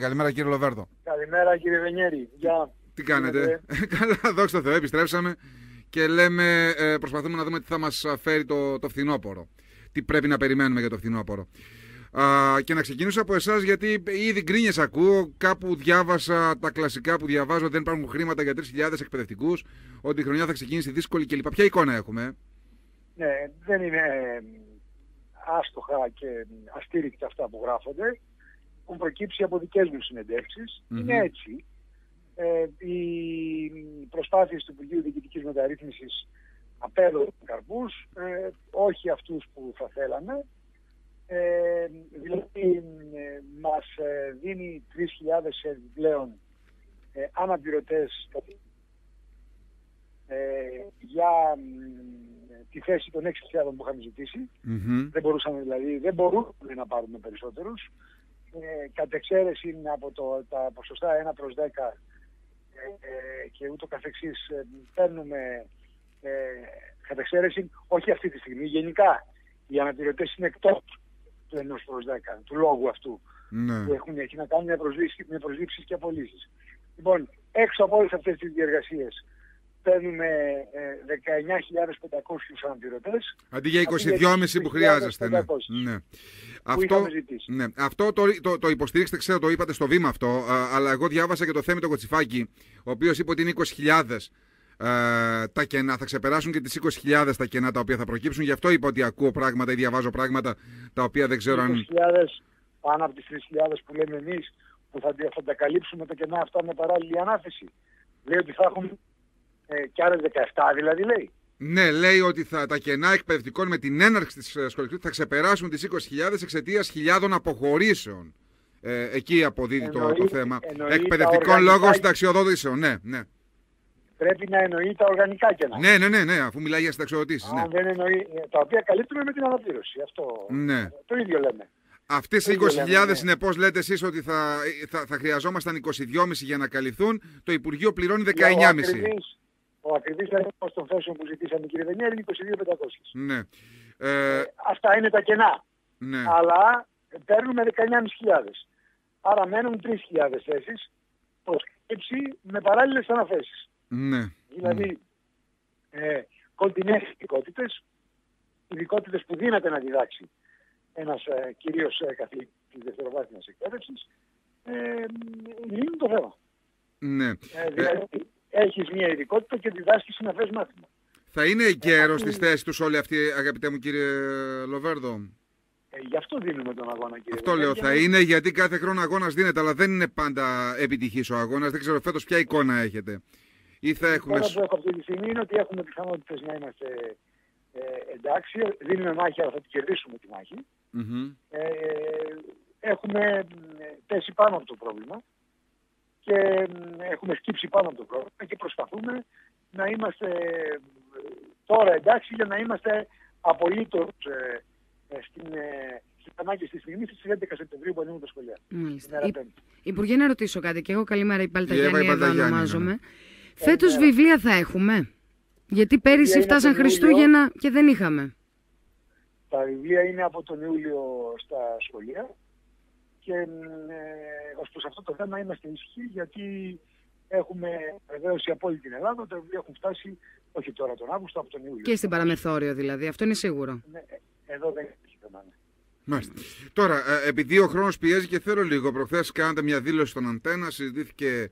Καλημέρα κύριε Λοβέρδο. Καλημέρα κύριε Βενιέρη. Γεια. Τι κάνετε; Καλά, δόξα τω Θεώ, επιστρέψαμε και λέμε, ε, προσπαθούμε να δούμε τι θα μας φέρει το, το φθινόπωρο. Τι πρέπει να περιμένουμε για το φθινόπωρο. Α, και να ξεκινήσω από εσάς, γιατί ήδη γκρίνιες ακούω. Κάπου διάβασα τα κλασικά που διαβάζω ότι δεν υπάρχουν χρήματα για 3.000 εκπαιδευτικούς, ότι η χρονιά θα ξεκινήσει δύσκολη κλπ. Ποια εικόνα έχουμε; Ναι, δεν είναι άστοχα και αστήρικτα αυτά που γράφονται έχουν προκύψει από δικές μου συνεντευξεις Είναι έτσι. Ε, οι προσπάθειες του Υπουργείου Διοικητικής Μεταρρύθμισης απέδωσαν καρπούς, ε, όχι αυτούς που θα θέλαμε. Ε, δηλαδή ε, μας ε, δίνει 3.000 επιπλέον ε, αναπληρωτές ε, για τη θέση των 6.000 που είχαμε Δεν μπορούσαμε δηλαδή, δεν μπορούμε να πάρουμε περισσότερους ε, κατ' εξαίρεση από το, τα ποσοστά 1 προς 10 ε, ε, και ούτω καθεξής ε, παίρνουμε ε, κατ' εξαίρεση, όχι αυτή τη στιγμή, γενικά οι αναπληρωτές είναι εκτός του 1 προς 10, του λόγου αυτού ναι. που έχουν, έχει να κάνουν με προσλήψεις και απολύσεις. Λοιπόν, έξω από όλες αυτές τις διεργασίες παίρνουμε 19.500 ε, αναπληρωτές. Αντί για 22.500 που χρειάζεστε. Ναι. ναι. Αυτό, ναι. αυτό το, το, το υποστηρίξτε, ξέρω το είπατε στο βήμα αυτό, αλλά εγώ διάβασα και το θέμα του Κοτσιφάκη, ο οποίος είπε ότι είναι 20.000 ε, τα κενά, θα ξεπεράσουν και τις 20.000 τα κενά τα οποία θα προκύψουν. Γι' αυτό είπα ότι ακούω πράγματα ή διαβάζω πράγματα τα οποία δεν ξέρω αν... 20.000 πάνω από τις 3.000 που λέμε εμείς, που θα, θα τα καλύψουμε τα κενά αυτά με παράλληλη ανάθεση. Λέει ότι θα έχουμε ε, και άλλες 17 δηλαδή λέει. Ναι, λέει ότι θα, τα κενά εκπαιδευτικών με την έναρξη της σχολική θα ξεπεράσουν τις 20.000 εξαιτίας χιλιάδων αποχωρήσεων. Ε, εκεί αποδίδει το, το θέμα. Εκπαιδευτικών λόγω συνταξιοδότησεων, ναι, ναι. Πρέπει να εννοεί τα οργανικά κενά. Ναι, ναι, ναι, ναι αφού μιλάει για συνταξιοδοτήσεις. Ναι. δεν εννοεί, τα οποία καλύπτουμε με την αναπλήρωση. Αυτό ναι. το ίδιο λέμε. Αυτές οι 20.000 ναι. συνεπώς λέτε εσείς ότι θα, θα, θα χρειαζόμασταν 22,5 για να καλυφθούν. Το Υπουργείο πληρώνει 19,5. Ο ακριβής αριθμός των θέσεων που ζητήσαμε κύριε Βενιέρη είναι 22.500. Ναι. Ε... Ε, αυτά είναι τα κενά. Ναι. Αλλά παίρνουμε 19.500. Άρα μένουν 3.000 θέσεις προσκύψει με παράλληλες αναθέσεις. Ναι. Δηλαδή ε, κοντινές ειδικότητες, ειδικότητες που δύναται να διδάξει ένας ε, κυρίως ε, καθηγητής δευτεροβάθμιας εκπαίδευσης, ε, λύνουν το θέμα. Ναι. Ε, δηλαδή, έχεις μια ειδικότητα και διδάσκεις συναφές μάθημα. Θα είναι εγκαίρο στη θέση τους όλοι αυτοί, αγαπητέ μου κύριε Λοβέρδο; Ε, γι' αυτό δίνουμε τον αγώνα, κύριε Αυτό λέω. Θα είναι γιατί κάθε χρόνο αγώνας δίνεται, αλλά δεν είναι πάντα επιτυχής ο αγώνας. Δεν ξέρω φέτος ποια εικόνα έχετε; Ή θα έχουμε... Η εικόνα που έχω αυτή τη στιγμή είναι ότι έχουμε πιθανότητες να είμαστε ε, εντάξει. Δίνουμε μάχη, αλλά θα την κερδίσουμε τη μάχη. Mm-hmm. Ε, έχουμε πέσει πάνω από το πρόβλημα και έχουμε σκύψει πάνω από το πρόβλημα και προσπαθούμε να είμαστε τώρα εντάξει για να είμαστε απολύτως ε, ε, στην, ε, στις ανάγκες της στιγμής στις 11 Σεπτεμβρίου που ανοίγουν τα σχολεία. Μάλιστα. Υπουργέ να ρωτήσω κάτι και εγώ καλημέρα η Παλταγιάννη εδώ ονομάζομαι. Ναι. Φέτος βιβλία θα έχουμε; Γιατί πέρυσι φτάσαν Χριστούγεννα και δεν είχαμε. Τα βιβλία είναι από τον Ιούλιο στα σχολεία και ε, ως προς αυτό το θέμα είμαστε ήσυχοι γιατί έχουμε βεβαίωση από όλη την Ελλάδα. Τα βιβλία έχουν φτάσει όχι τώρα τον Αύγουστο, από τον Ιούλιο. Και στην παραμεθόριο δηλαδή. Αυτό είναι σίγουρο. Ναι, εδώ δεν έχει θέμα. Ναι. Μάλιστα. Τώρα, ε, επειδή ο χρόνος πιέζει και θέλω λίγο, προχθές κάνατε μια δήλωση στον Αντένα, συζητήθηκε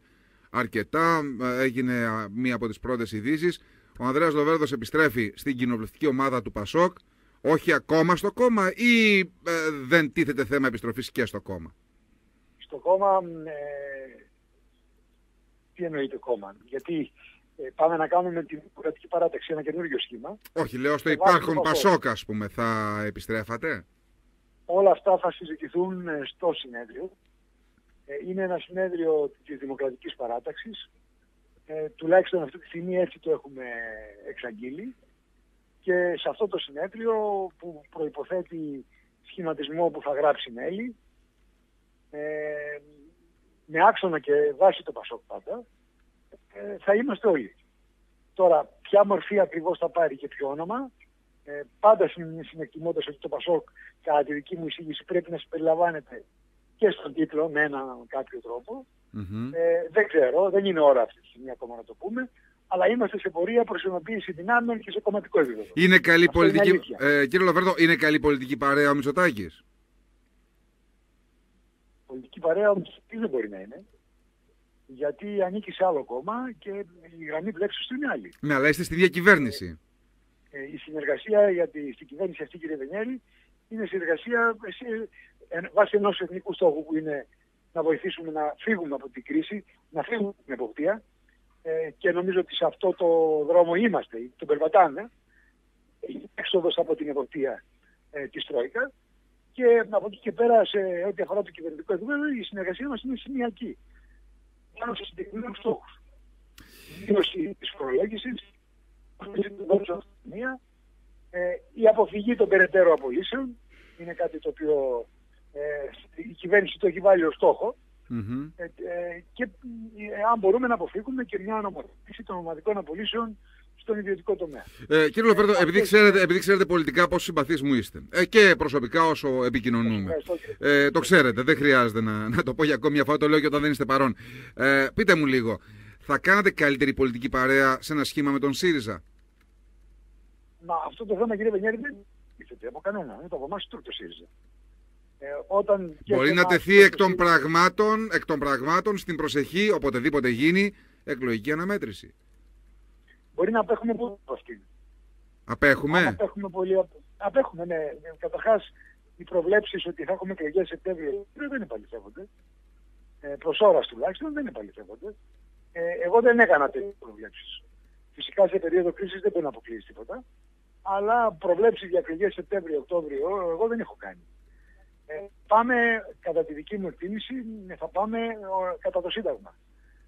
αρκετά, ε, έγινε μία από τις πρώτες ειδήσεις. Ο Ανδρέας Λοβέρδος επιστρέφει στην κοινοβουλευτική ομάδα του ΠΑΣΟΚ όχι ακόμα στο κόμμα ή ε, δεν τίθεται θέμα επιστροφής και στο κόμμα; Στο κόμμα, ε, τι εννοείται κόμμα, γιατί ε, πάμε να κάνουμε την δημοκρατική παράταξη ένα καινούργιο σχήμα. Όχι, λέω στο υπάρχον Πασόκα, ας πούμε, θα επιστρέφατε; Όλα αυτά θα συζητηθούν ε, στο συνέδριο. Είναι ένα συνέδριο της δημοκρατικής παράταξης. Ε, τουλάχιστον αυτή τη στιγμή έτσι το έχουμε εξαγγείλει και σε αυτό το συνέδριο που προϋποθέτει σχηματισμό που θα γράψει μέλη ε, με άξονα και βάση το Πασόκ πάντα ε, θα είμαστε όλοι. Τώρα ποια μορφή ακριβώς θα πάρει και ποιο όνομα ε, πάντα συνεκτιμώντας ότι το Πασόκ κατά τη δική μου εισήγηση πρέπει να συμπεριλαμβάνεται και στον τίτλο με έναν κάποιο Ε, δεν ξέρω, δεν είναι ώρα αυτή τη στιγμή ακόμα να το πούμε, αλλά είμαστε σε πορεία προς ενοποίηση δυνάμεων και σε κομματικό επίπεδο. Είναι καλή πολιτική, είναι ε, κύριε Λαβέρδο, είναι καλή πολιτική παρέα ο Μητσοτάκης; Πολιτική παρέα ο Μητσοτάκης δεν μπορεί να είναι. Γιατί ανήκει σε άλλο κόμμα και η γραμμή πλέξης του είναι άλλη. Ναι, αλλά είστε στη διακυβέρνηση. Ε, η συνεργασία για τη, στην κυβέρνηση αυτή, κύριε Βενιέλη, είναι συνεργασία βάσει ενός εθνικού στόχου που είναι να βοηθήσουμε να φύγουμε από την κρίση, να φύγουμε από την εποπτεία ε, και νομίζω ότι σε αυτό το δρόμο είμαστε, τον περπατάμε, η έξοδος από την εποπτεία ε, της Τρόικα και από εκεί και πέρα σε ό,τι αφορά το κυβερνητικό επίπεδο η συνεργασία μας είναι σημειακή. Πάνω σε συγκεκριμένους στόχους. Μείωση της φορολόγησης, ε, η αποφυγή των περαιτέρω απολύσεων είναι κάτι το οποίο ε, η κυβέρνηση το έχει βάλει ως στόχο ε, ε, και ε, αν μπορούμε να αποφύγουμε και μια νομοθέτηση των ομαδικών απολύσεων στον ιδιωτικό τομέα. Ε, κύριε Λοφέρδο, επειδή, ξέρετε, επειδή ξέρετε πολιτικά πόσο συμπαθείς μου είστε ε, και προσωπικά όσο επικοινωνούμε. Ε, το ξέρετε, δεν χρειάζεται να, να το πω για ακόμη μια φορά, το λέω και όταν δεν είστε παρόν. Ε, πείτε μου λίγο, θα κάνατε καλύτερη πολιτική παρέα σε ένα σχήμα με τον ΣΥΡΙΖΑ; Μα αυτό το θέμα κύριε Βενιέρη δεν είναι από κανένα. Είναι το από εμάς το ΣΥΡΙΖΑ. Ε, όταν Μπορεί να τεθεί εκ των, πραγμάτων, εκ των πραγμάτων στην προσεχή, οποτεδήποτε γίνει, εκλογική αναμέτρηση. Μπορεί να απέχουμε πολύ από αυτήν. Απέχουμε; απέχουμε πολύ. Απέχουμε, ναι. Καταρχάς, οι προβλέψεις ότι θα έχουμε εκλογές Σεπτέμβριο δεν επαληθεύονται. Ε, προς ώρας τουλάχιστον δεν επαληθεύονται. Ε, εγώ δεν έκανα τέτοιες προβλέψεις. Φυσικά σε περίοδο κρίσης δεν μπορεί να αποκλείσει τίποτα. Αλλά προβλέψεις για εκλογές Σεπτέμβριο-Οκτώβριο εγώ δεν έχω κάνει. Ε, πάμε, κατά τη δική μου εκτίμηση, θα πάμε κατά το Σύνταγμα.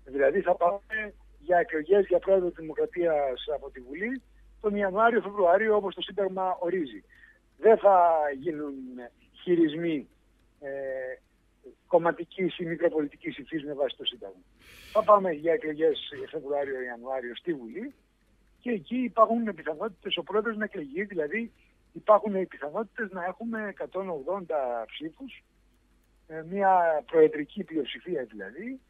Δηλαδή θα πάμε για εκλογές για πρόεδρο της Δημοκρατίας από τη Βουλή τον Ιανουάριο-Φεβρουάριο όπως το Σύνταγμα ορίζει. Δεν θα γίνουν χειρισμοί ε, κομματικής ή μικροπολιτικής υφής με βάση το Σύνταγμα. Θα πάμε για εκλογές Φεβρουάριο-Ιανουάριο στη Βουλή και εκεί υπάρχουν πιθανότητες ο πρόεδρος να εκλεγεί, δηλαδή υπάρχουν οι πιθανότητες να έχουμε 180 ψήφους, ε, μια προεδρική πλειοψηφία δηλαδή,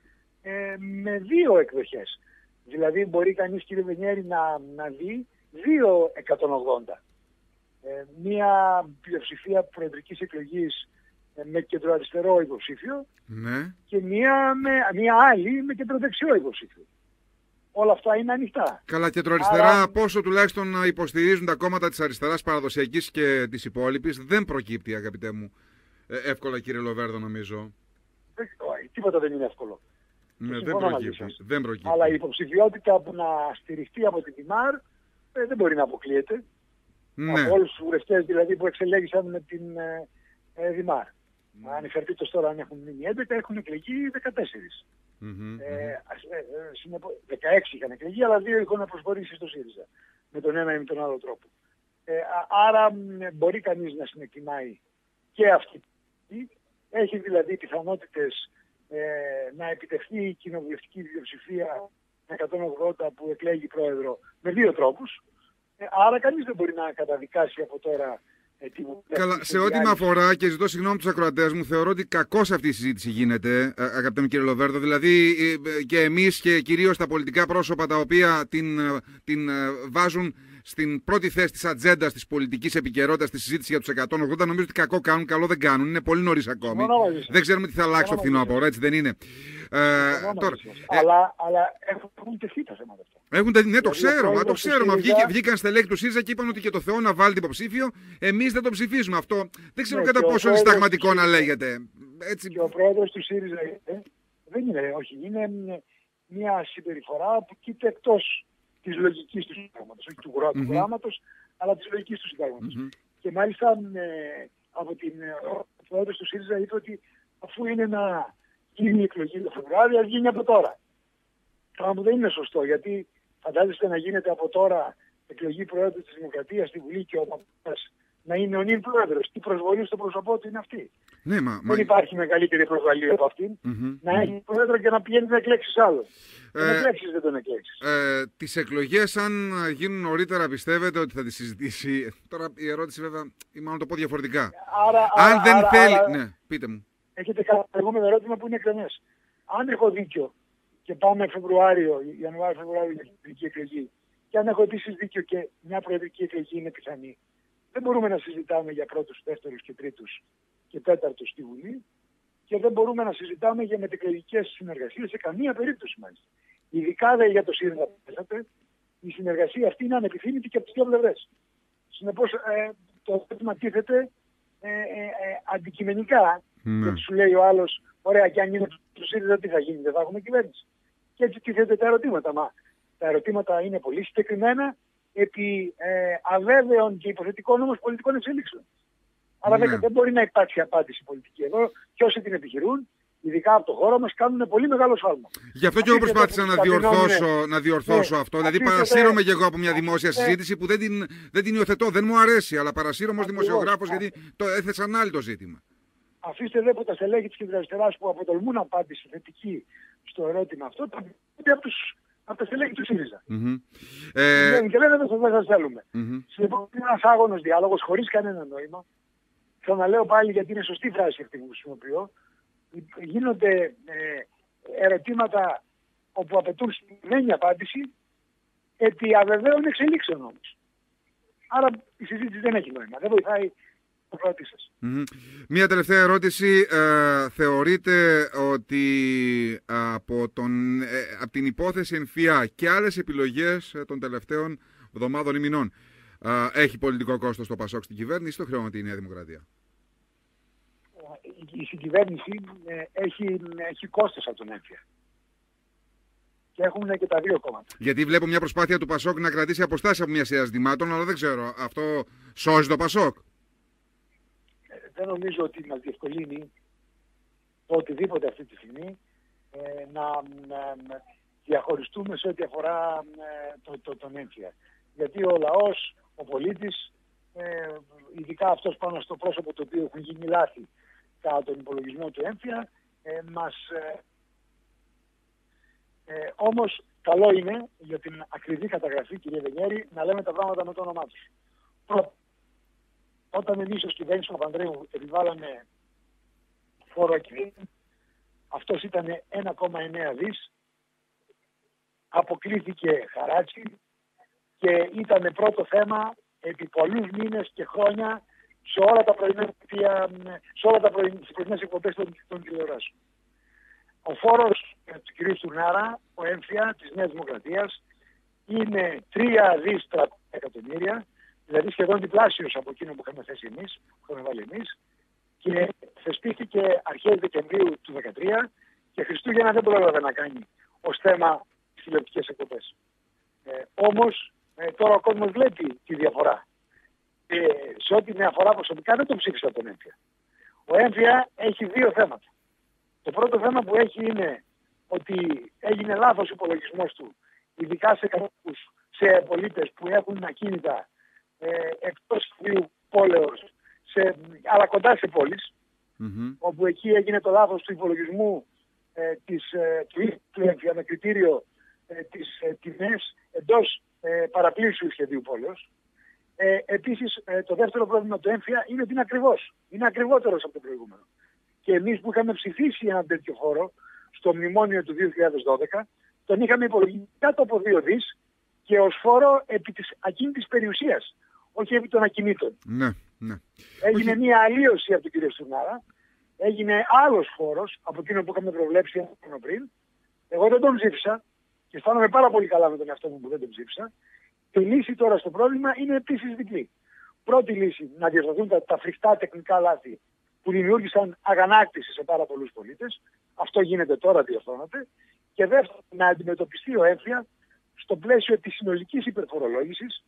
ε, με δύο εκδοχές. Δηλαδή μπορεί κανείς κύριε Βενιέρη να, να δει δύο 180. Ε, μια πλειοψηφία προεδρικής εκλογής με κεντροαριστερό υποψήφιο ναι. και μια, με, μια άλλη με κεντροδεξιό υποψήφιο όλα αυτά είναι ανοιχτά. Καλά, κεντροαριστερά, Άρα... πόσο τουλάχιστον να υποστηρίζουν τα κόμματα της αριστεράς παραδοσιακής και της υπόλοιπης, δεν προκύπτει, αγαπητέ μου, ε, εύκολα, κύριε Λοβέρδο, νομίζω. Δεν, τίποτα δεν είναι εύκολο. Ναι, δεν προκύπτει, δεν προκύπτει. Αλλά η υποψηφιότητα που να στηριχτεί από την Δημάρ ε, δεν μπορεί να αποκλείεται. Ναι. Από όλους τους βουλευτές δηλαδή που εξελέγησαν με την ε, ε Δημάρ. Mm. Αν τώρα αν έχουν μείνει 11, έχουν εκλεγεί 14. Mm-hmm, ε, 16 είχαν εκλεγεί, αλλά δύο είχαν προσχωρήσεις στο ΣΥΡΙΖΑ. Με τον ένα ή με τον άλλο τρόπο. Ε, άρα μπορεί κανείς να συνεκτιμάει και αυτή. Έχει δηλαδή πιθανότητες ε, να επιτευχθεί η κοινοβουλευτική πλειοψηφία με 180 που εκλέγει πρόεδρο με δύο τρόπους. Ε, άρα κανείς δεν μπορεί να καταδικάσει από τώρα ε, Καλά, σε ό,τι με αφορά και ζητώ συγγνώμη τους ακροατές μου, θεωρώ ότι κακώς αυτή η συζήτηση γίνεται, αγαπητέ μου κύριε Λοβέρδο. Δηλαδή ε, και εμείς και κυρίως τα πολιτικά πρόσωπα τα οποία την, ε, την βάζουν στην πρώτη θέση της ατζέντας της πολιτικής επικαιρότητας στη συζήτηση για τους 180, νομίζω ότι κακό κάνουν, καλό δεν κάνουν. Είναι πολύ νωρίς ακόμη. Δεν ξέρουμε τι θα αλλάξει το φθινόπωρο, έτσι δεν είναι. Ε, τώρα, ε, αλλά, αλλά έχουν τεθεί τα θέματα αυτά. Έχουν, ναι, το ξέρω, μα, το ξέρω. Μα βγήκε, βγήκαν στελέχη του ΣΥΡΙΖΑ και είπαν ότι και το Θεό να βάλει την υποψήφιο. Εμείς δεν το ψηφίζουμε αυτό. Δεν ξέρω ναι, κατά πόσο είναι σταγματικό να λέγεται. Έτσι. Και ο πρόεδρος του ΣΥΡΙΖΑ δεν είναι, όχι, είναι μια συμπεριφορά που κοίται εκτό της λογικής του συντάγματος. Όχι του γράμματος, αλλά της λογικής του συντάγματος. Και μάλιστα ε, από την, ο πρόεδρος του ΣΥΡΙΖΑ είπε ότι αφού είναι να γίνει η εκλογή το Φεβρουάριο, ας γίνει από τώρα. Πράγμα που δεν είναι σωστό, γιατί φαντάζεστε να γίνεται από τώρα εκλογή Προέδρου της Δημοκρατίας στη Βουλή και ο Παπάς να είναι ο νυν πρόεδρος. Τι προσβολή στο πρόσωπό του είναι αυτή. Ναι, μα, δεν υπάρχει μεγαλύτερη προσβολή από αυτήν. Mm-hmm. Να έχει πρόεδρο και να πηγαίνει να εκλέξεις άλλο. Ε, δεν εκλέξεις δεν τον εκλέξεις. Ε, τις εκλογές αν γίνουν νωρίτερα πιστεύετε ότι θα τις συζητήσει; Τώρα η ερώτηση βέβαια ή μάλλον το πω διαφορετικά. Άρα, αν άρα, δεν άρα, θέλει... Άρα, ναι, πείτε μου έχετε κάνει προηγούμενο ερώτημα που είναι εκκρεμές. Αν έχω δίκιο και πάμε Φεβρουάριο, Ιανουάριο-Φεβρουάριο για την προεδρική εκλογή και αν έχω επίσης δίκιο και μια προεδρική εκλογή είναι πιθανή, δεν μπορούμε να συζητάμε για πρώτους, δεύτερους και τρίτους και τέταρτους στη Βουλή και δεν μπορούμε να συζητάμε για μετεκλογικές συνεργασίες σε καμία περίπτωση μάλιστα. Ειδικά δε για το ΣΥΡΙΖΑ που η συνεργασία αυτή είναι ανεπιθύμητη και από τις δύο πλευρές. Συνεπώς ε, το θέμα τίθεται ε, ε, ε, αντικειμενικά ναι. και σου λέει ο άλλος, ωραία και αν είναι το ΣΥΡΙΖΑ τι θα γίνει, δεν θα έχουμε κυβέρνηση. Και έτσι τίθεται τα ερωτήματα. Μα τα ερωτήματα είναι πολύ συγκεκριμένα επί ε, αβέβαιων και υποθετικών όμως πολιτικών εξελίξεων. Αλλά ναι. δεν μπορεί να υπάρξει απάντηση πολιτική εδώ και όσοι την επιχειρούν ειδικά από το χώρο μας, κάνουν πολύ μεγάλο σφάλμα. Γι' αυτό και εγώ προσπάθησα να διορθώσω, να διορθώσω ναι. αυτό. Δηλαδή παρασύρωμαι και εγώ από μια δημόσια ναι. συζήτηση που δεν την, δεν την υιοθετώ, δεν μου αρέσει, αλλά παρασύρωμαι ως δημοσιογράφος γιατί το έθεσαν άλλη το ζήτημα. Αφήστε δε που τα στελέχη της κεντροαριστεράς που αποτολμούν απάντηση θετική στο ερώτημα αυτό, τα από τους από τα στελέχη του ΣΥΡΙΖΑ. Mm-hmm. Ε... Και λένε δεν σας θέλουμε. Mm-hmm. Λοιπόν, είναι ένας άγωνος διάλογος χωρίς κανένα νόημα. Ξαναλέω πάλι γιατί είναι σωστή φράση αυτή που χρησιμοποιώ γίνονται ε, ερωτήματα όπου απαιτούν συγκεκριμένη απάντηση επί αβεβαίων εξελίξεων όμως. Άρα η συζήτηση δεν έχει νόημα. Δεν βοηθάει το πρώτη σας. Μία τελευταία ερώτηση. Ε, θεωρείτε ότι από, τον, ε, από την υπόθεση ΕΝΦΙΑ και άλλες επιλογές ε, των τελευταίων εβδομάδων ή μηνών έχει πολιτικό κόστος το ΠΑΣΟΚ στην κυβέρνηση ή το χρεώνεται η Νέα Δημοκρατία; Η συγκυβέρνηση ε, έχει, έχει κόστος από τον έμφυα. Και έχουν και τα δύο κόμματα. Γιατί βλέπω μια προσπάθεια του Πασόκ να κρατήσει αποστάσεις από μια σειρά ζητημάτων, αλλά δεν ξέρω. Αυτό σώζει το Πασόκ. Ε, δεν νομίζω ότι μας διευκολύνει το οτιδήποτε αυτή τη στιγμή ε, να, να, διαχωριστούμε σε ό,τι αφορά το, το, τον έμφυα. Γιατί ο λαός, ο πολίτης, ε, ειδικά αυτός πάνω στο πρόσωπο το οποίο έχουν γίνει λάθη κατά τον υπολογισμό του έμφυα ε, μας... Ε, ε, όμως καλό είναι για την ακριβή καταγραφή κύριε Βενιέρη να λέμε τα πράγματα με το όνομά τους. Όταν εμείς ως κυβέρνηση του Παπανδρέου επιβάλαμε φόρο ακινήτων, αυτός ήταν 1,9 δις, αποκλήθηκε χαράτσι και ήταν πρώτο θέμα επί πολλούς μήνες και χρόνια σε όλα τα πρωινά σε όλα τα πρωινές εκπομπές των, των τηλεοράσεων. Ο φόρος ε, του κ. Στουρνάρα, ο έμφυα της Νέας Δημοκρατίας, είναι 3 δις εκατομμύρια, δηλαδή σχεδόν διπλάσιος από εκείνο που είχαμε θέσει εμείς, που είχαμε βάλει εμείς, και θεσπίστηκε αρχές Δεκεμβρίου του 2013 και Χριστούγεννα δεν πρόλαβε να κάνει ως θέμα τις τηλεοπτικές εκπομπές. Ε, όμως ε, τώρα ο κόσμος βλέπει τη διαφορά ε, σε ό,τι με αφορά προσωπικά δεν το ψήφισα τον έμφυα. Ο έμφυα έχει δύο θέματα. Το πρώτο θέμα που έχει είναι ότι έγινε λάθος υπολογισμός του, ειδικά σε κατοίκους, σε πολίτες που έχουν ακίνητα ε, εκτός του πόλεως, σε, αλλά κοντά σε πολεις όπου εκεί έγινε το λάθος του υπολογισμού ε, της, ε, του, του έμφυα με κριτήριο ε, τις ε, τιμές εντός ε, παραπλήσιου σχεδίου πόλεως. Ε, Επίσης ε, το δεύτερο πρόβλημα του έμφυα είναι ότι είναι ακριβώς. Είναι ακριβότερος από το προηγούμενο. Και εμείς που είχαμε ψηφίσει ένα τέτοιο χώρο στο μνημόνιο του 2012 τον είχαμε υπολογίσει κάτω από δύο δις και ως φόρο επί της ακίνητης περιουσίας, όχι επί των ακινήτων. Ναι, ναι. Έγινε μια αλλίωση από τον κύριο Στουρνάρα, έγινε άλλος φόρος από εκείνο που είχαμε προβλέψει ένα χρόνο πριν. Εγώ δεν τον ψήφισα και αισθάνομαι πάρα πολύ καλά με τον εαυτό μου που δεν τον ψήφισα. Η λύση τώρα στο πρόβλημα είναι επίσης διπλή. Πρώτη λύση, να διορθωθούν τα, τα φρικτά τεχνικά λάθη που δημιούργησαν αγανάκτηση σε πάρα πολλούς πολίτες. Αυτό γίνεται τώρα, διορθώνεται. Και δεύτερον, να αντιμετωπιστεί ο έμφυα στο πλαίσιο της συνολικής υπερφορολόγησης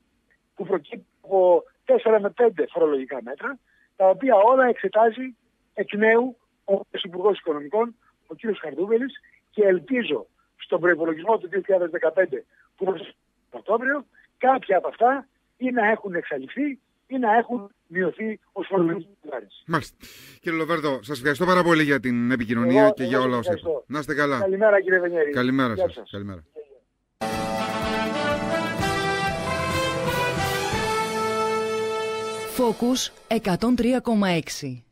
που προκύπτει από 4 με 5 φορολογικά μέτρα, τα οποία όλα εξετάζει εκ νέου ο Υπουργός Οικονομικών, ο κ. Χαρδούβελης, και ελπίζω στον προϋπολογισμό του 2015 που είναι τον Οκτώβριο κάποια από αυτά ή να έχουν εξαλειφθεί ή να έχουν μειωθεί ως φορολογική κυβέρνηση. Μάλιστα. Κύριε Λοβέρδο, σας ευχαριστώ πάρα πολύ για την επικοινωνία και για όλα όσα είπατε. Να είστε καλά. Καλημέρα, κύριε Βενιέρη. Καλημέρα σας. Καλημέρα. Focus 103,6